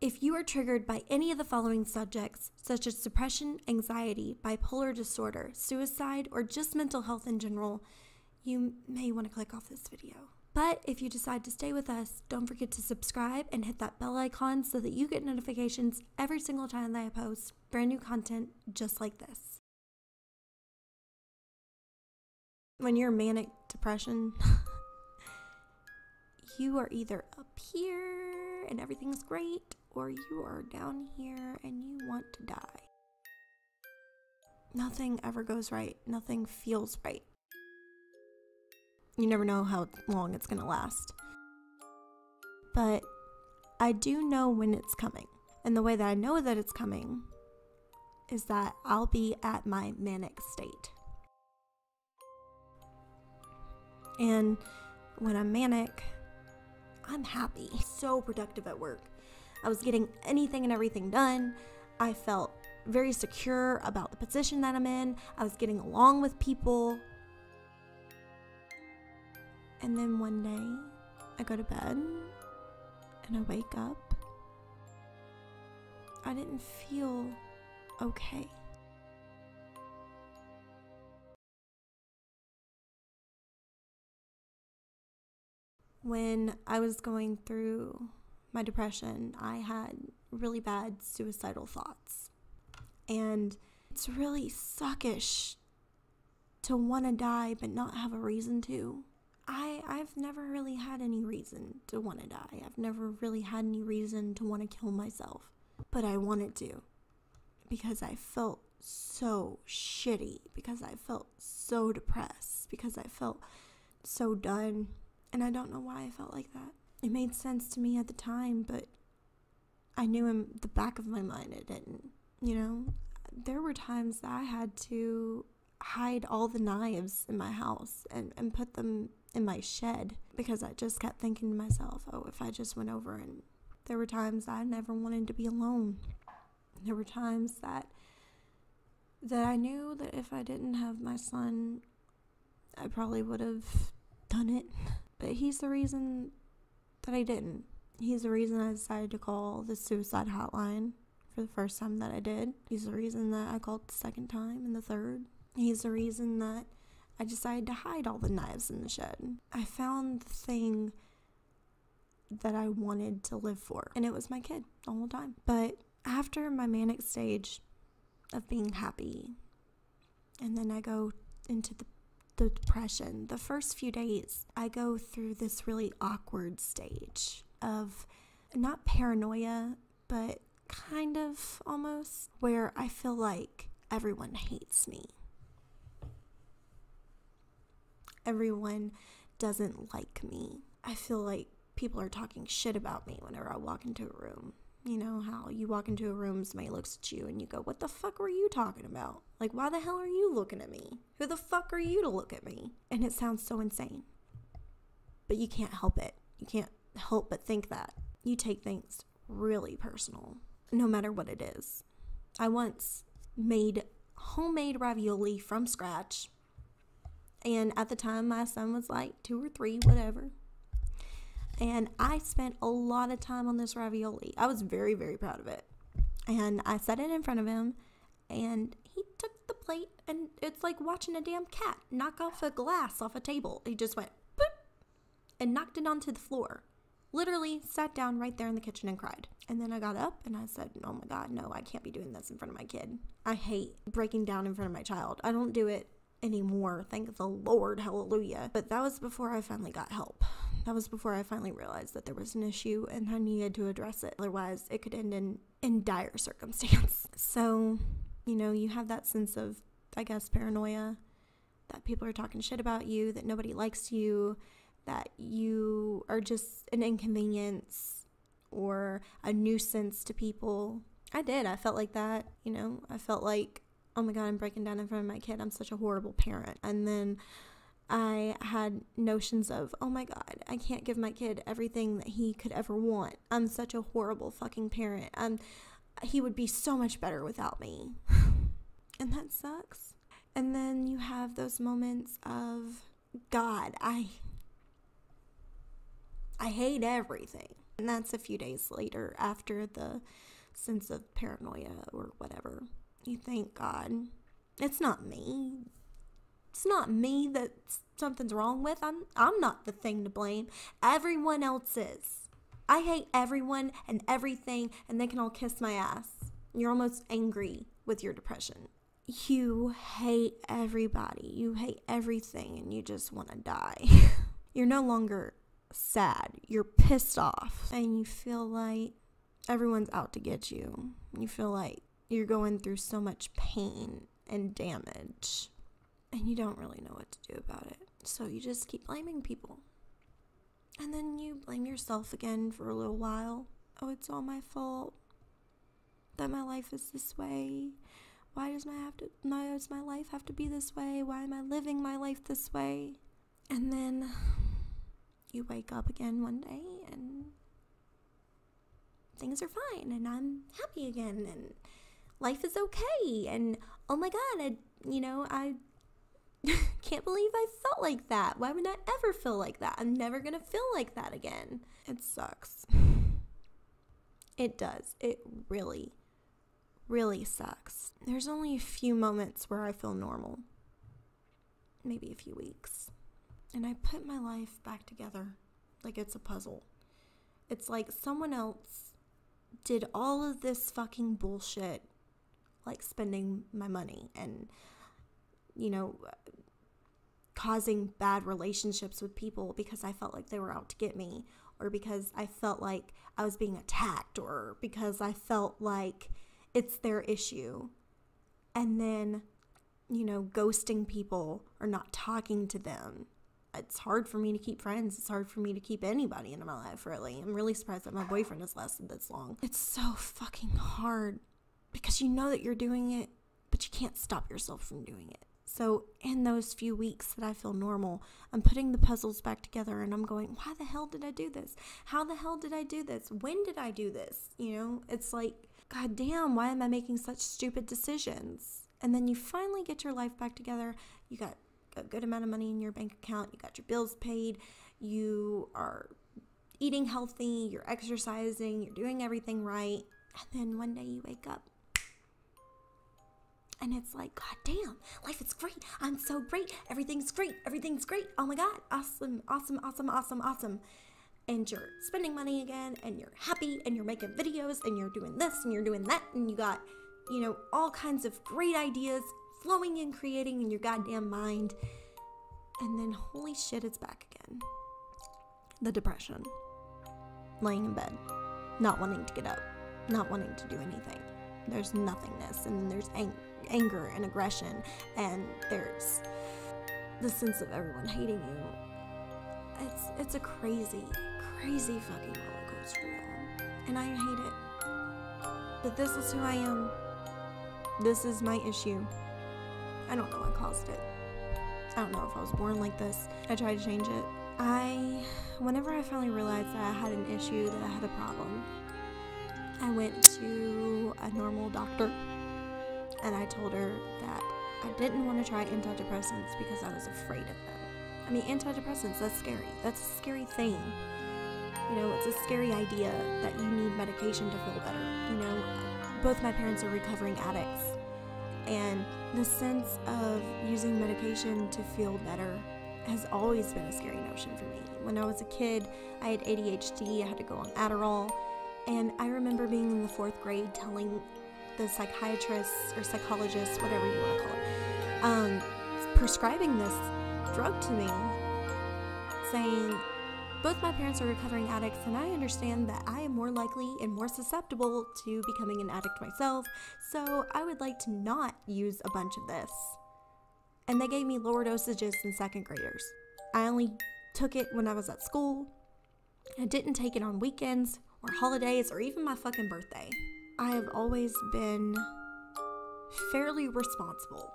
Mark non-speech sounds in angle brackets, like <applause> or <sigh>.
If you are triggered by any of the following subjects, such as depression, anxiety, bipolar disorder, suicide, or just mental health in general, you may want to click off this video. But if you decide to stay with us, don't forget to subscribe and hit that bell icon so that you get notifications every single time that I post brand new content just like this. When you're manic depression, <laughs> you are either up here and everything's great, or you are down here and you want to die. Nothing ever goes right, nothing feels right. You never know how long it's going to last. But I do know when it's coming. And the way that I know that it's coming is that I'll be at my manic state. And when I'm manic, I'm happy, so productive at work. I was getting anything and everything done. I felt very secure about the position that I'm in. I was getting along with people. And then one day, I go to bed and I wake up. I didn't feel okay. When I was going through my depression, I had really bad suicidal thoughts. And it's really suckish to want to die but not have a reason to. I I've never really had any reason to want to die. I've never really had any reason to want to kill myself, but I wanted to because I felt so shitty, because I felt so depressed, because I felt so done, and I don't know why I felt like that. It made sense to me at the time, but I knew in the back of my mind it didn't. You know, there were times that I had to hide all the knives in my house and, and put them in my shed because I just kept thinking to myself, oh, if I just went over and there were times I never wanted to be alone. There were times that that I knew that if I didn't have my son, I probably would have done it. But he's the reason that I didn't. He's the reason I decided to call the suicide hotline for the first time that I did. He's the reason that I called the second time and the third. He's the reason that I decided to hide all the knives in the shed. I found the thing that I wanted to live for, and it was my kid the whole time. But after my manic stage of being happy, and then I go into the the depression, the first few days, I go through this really awkward stage of not paranoia, but kind of almost where I feel like everyone hates me. Everyone doesn't like me. I feel like people are talking shit about me whenever I walk into a room. You know how you walk into a room, somebody looks at you and you go, What the fuck were you talking about? Like, why the hell are you looking at me? Who the fuck are you to look at me? And it sounds so insane. But you can't help it. You can't help but think that. You take things really personal, no matter what it is. I once made homemade ravioli from scratch. And at the time, my son was like two or three, whatever. And I spent a lot of time on this ravioli. I was very, very proud of it. And I set it in front of him, and he took the plate, and it's like watching a damn cat knock off a glass off a table. He just went boop and knocked it onto the floor. Literally sat down right there in the kitchen and cried. And then I got up and I said, Oh my God, no, I can't be doing this in front of my kid. I hate breaking down in front of my child. I don't do it anymore. Thank the Lord, hallelujah. But that was before I finally got help. That was before I finally realized that there was an issue and I needed to address it. Otherwise, it could end in, in dire circumstance. <laughs> So, you know, you have that sense of, I guess, paranoia that people are talking shit about you, that nobody likes you, that you are just an inconvenience or a nuisance to people. I did. I felt like that, you know. I felt like, oh my God, I'm breaking down in front of my kid. I'm such a horrible parent. And then I had notions of, oh my God, I can't give my kid everything that he could ever want. I'm such a horrible fucking parent. Um, he would be so much better without me. <laughs> and that sucks. And then you have those moments of, God, I, I hate everything. And that's a few days later after the sense of paranoia or whatever. You thank God. It's not me. It's not me that something's wrong with. I'm I'm not the thing to blame. Everyone else is. I hate everyone and everything and they can all kiss my ass. You're almost angry with your depression. You hate everybody. You hate everything and you just want to die. <laughs> You're no longer sad. You're pissed off and you feel like everyone's out to get you. You feel like you're going through so much pain and damage and you don't really know what to do about it. So you just keep blaming people. And then you blame yourself again for a little while. Oh, it's all my fault that my life is this way. Why does my have to why does my life have to be this way? Why am I living my life this way? And then you wake up again one day and things are fine and I'm happy again and life is okay and oh my god, I you know, I <laughs> can't believe I felt like that. Why would I ever feel like that? I'm never going to feel like that again. It sucks. <sighs> It does. It really, really sucks. There's only a few moments where I feel normal, maybe a few weeks. And I put my life back together like it's a puzzle. It's like someone else did all of this fucking bullshit, like spending my money and you know, causing bad relationships with people because I felt like they were out to get me or because I felt like I was being attacked or because I felt like it's their issue. And then, you know, ghosting people or not talking to them. It's hard for me to keep friends. It's hard for me to keep anybody in my life, really. I'm really surprised that my boyfriend has lasted this long. It's so fucking hard because you know that you're doing it, but you can't stop yourself from doing it. So, in those few weeks that I feel normal, I'm putting the puzzles back together and I'm going, why the hell did I do this? How the hell did I do this? When did I do this? You know, it's like, God damn, why am I making such stupid decisions? And then you finally get your life back together. You got a good amount of money in your bank account, you got your bills paid, you are eating healthy, you're exercising, you're doing everything right. And then one day you wake up and it's like, God damn, life is great. I'm so great. Everything's great. Everything's great. Oh my God. Awesome, awesome, awesome, awesome, awesome. And you're spending money again and you're happy and you're making videos and you're doing this and you're doing that. And you got, you know, all kinds of great ideas flowing and creating in your goddamn mind. And then, holy shit, it's back again. The depression. Laying in bed, not wanting to get up, not wanting to do anything. There's nothingness and there's anger anger and aggression, and there's the sense of everyone hating you. It's it's a crazy, crazy fucking roller coaster. And I hate it. But this is who I am. This is my issue. I don't know what caused it. I don't know if I was born like this. I tried to change it. I, whenever I finally realized that I had an issue, that I had a problem, I went to a normal doctor and I told her that I didn't want to try antidepressants because I was afraid of them. I mean, antidepressants, that's scary. That's a scary thing. You know, it's a scary idea that you need medication to feel better. You know, both my parents are recovering addicts, and the sense of using medication to feel better has always been a scary notion for me. When I was a kid, I had ADHD, I had to go on Adderall, and I remember being in the fourth grade telling the psychiatrist or psychologist, whatever you want to call it, um, prescribing this drug to me, saying, both my parents are recovering addicts, and I understand that I am more likely and more susceptible to becoming an addict myself, so I would like to not use a bunch of this. And they gave me lower dosages than second graders. I only took it when I was at school. I didn't take it on weekends or holidays or even my fucking birthday. I have always been fairly responsible